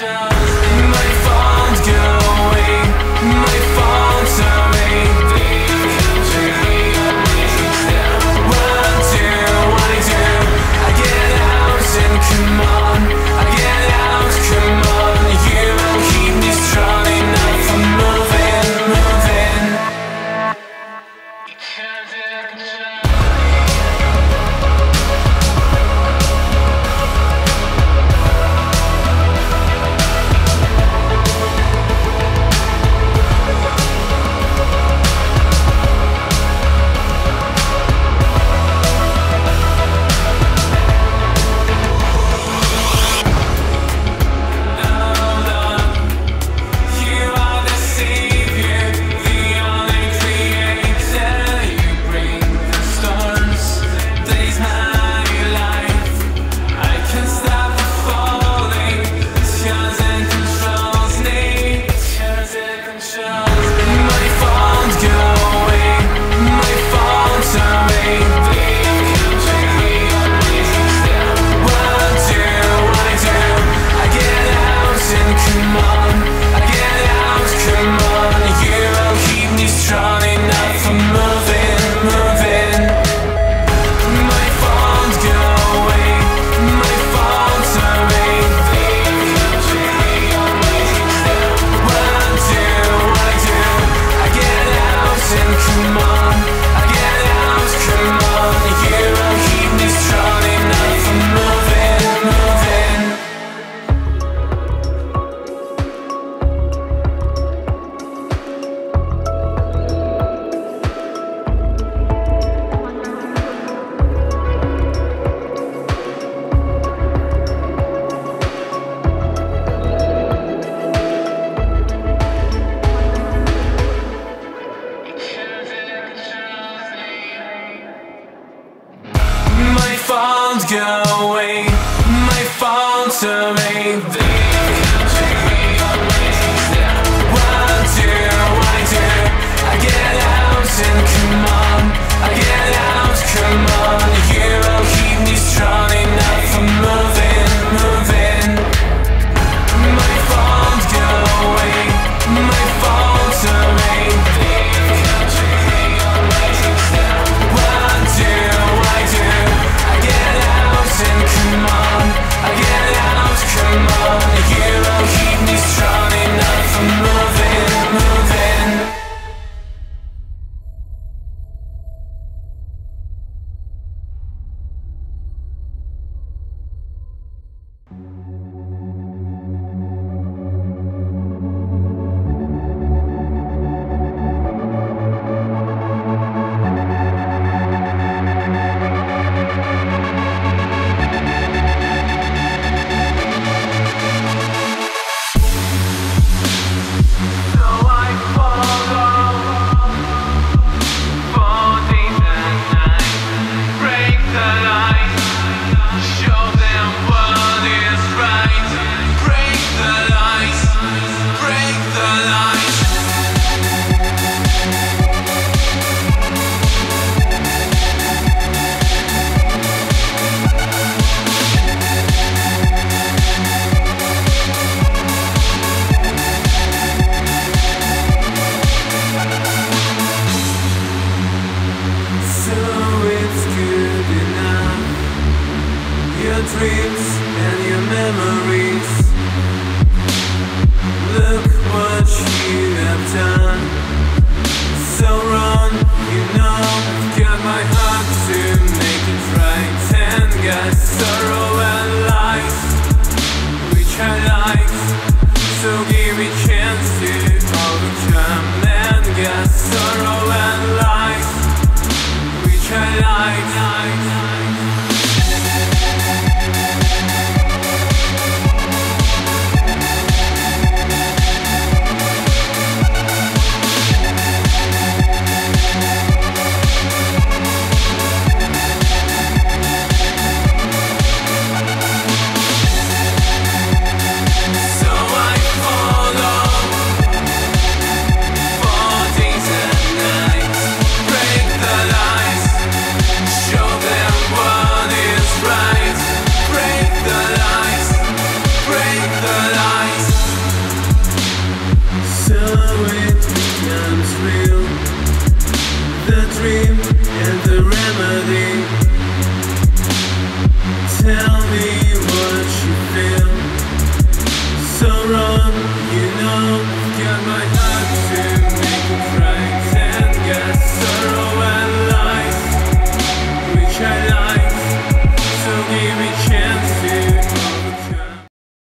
Yeah. come on. tell me what you feel. So wrong, you know, my